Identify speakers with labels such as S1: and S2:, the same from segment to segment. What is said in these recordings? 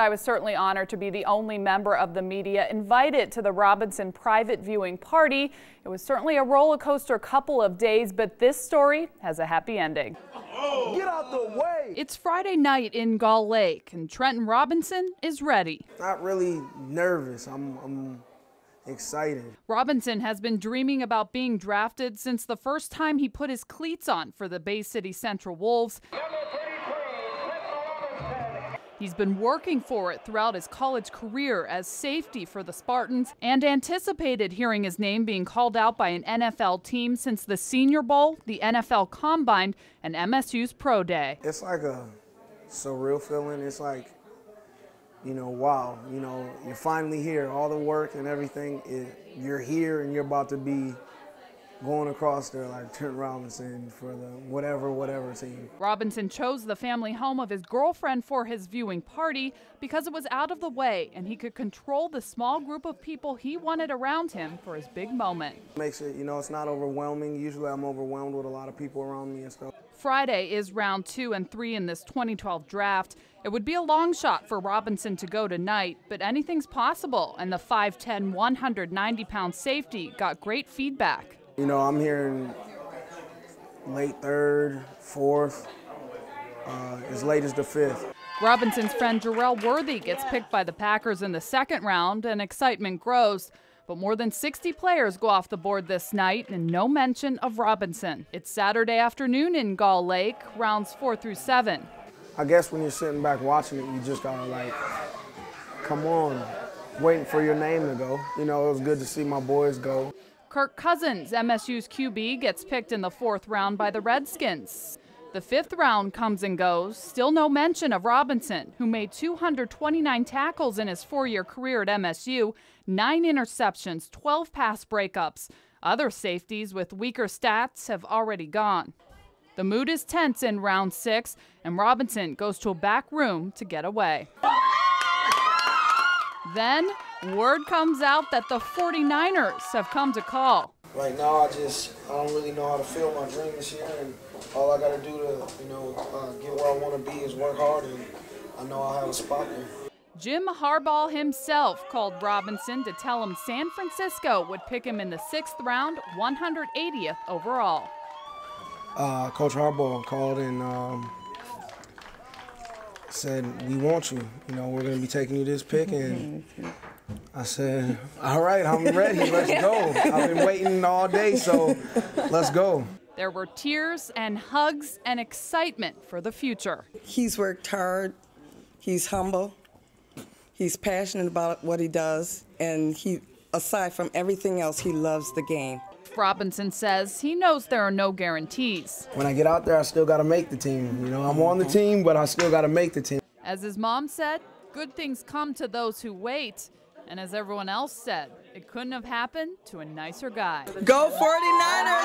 S1: I was certainly honored to be the only member of the media invited to the Robinson private viewing party. It was certainly a roller coaster couple of days, but this story has a happy ending.
S2: Get out the way!
S1: It's Friday night in Gull Lake, and Trenton Robinson is ready.
S2: Not really nervous. I'm, I'm excited.
S1: Robinson has been dreaming about being drafted since the first time he put his cleats on for the Bay City Central Wolves. He's been working for it throughout his college career as safety for the Spartans and anticipated hearing his name being called out by an NFL team since the Senior Bowl, the NFL Combine, and MSU's Pro Day.
S2: It's like a surreal feeling. It's like, you know, wow, you know, you're finally here. All the work and everything, you're here and you're about to be going across there like Trent Robinson for the whatever, whatever team.
S1: Robinson chose the family home of his girlfriend for his viewing party because it was out of the way and he could control the small group of people he wanted around him for his big moment.
S2: Makes it, you know, it's not overwhelming. Usually I'm overwhelmed with a lot of people around me and stuff.
S1: Friday is round two and three in this 2012 draft. It would be a long shot for Robinson to go tonight, but anything's possible, and the 5'10, 190 pound safety got great feedback.
S2: You know, I'm hearing late third, fourth, uh, as late as the fifth.
S1: Robinson's friend Jerel Worthy gets picked by the Packers in the second round, and excitement grows. But more than 60 players go off the board this night, and no mention of Robinson. It's Saturday afternoon in Gull Lake, rounds four through seven.
S2: I guess when you're sitting back watching it, you just gotta like, come on, waiting for your name to go. You know, it was good to see my boys go.
S1: Kirk Cousins, MSU's QB, gets picked in the fourth round by the Redskins. The fifth round comes and goes, still no mention of Robinson, who made 229 tackles in his four year career at MSU, nine interceptions, 12 pass breakups. Other safeties with weaker stats have already gone. The mood is tense in round six, and Robinson goes to a back room to get away. Then word comes out that the 49ers have come to call.
S2: Right now, I just I don't really know how to feel my dream this year, and all I got to do to you know uh, get where I want to be is work hard, and I know I'll have a spot there.
S1: Jim Harbaugh himself called Robinson to tell him San Francisco would pick him in the sixth round, 180th overall.
S2: Uh, Coach Harbaugh called and um, said, "We want you. You know, we're going to be taking you this pick." And I said, "All right, I'm ready. Let's go. I've been waiting all day, so let's go."
S1: There were tears and hugs and excitement for the future.
S3: He's worked hard. He's humble. He's passionate about what he does, and he, aside from everything else, he loves the game.
S1: Robinson says he knows there are no guarantees.
S2: When I get out there, I still got to make the team. You know, I'm on the mm-hmm. team, but I still got to make the team.
S1: As his mom said, good things come to those who wait. And as everyone else said, it couldn't have happened to a nicer guy.
S3: Go 49ers!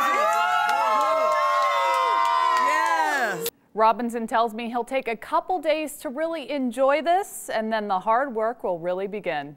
S3: Yes!
S1: Robinson tells me he'll take a couple days to really enjoy this, and then the hard work will really begin.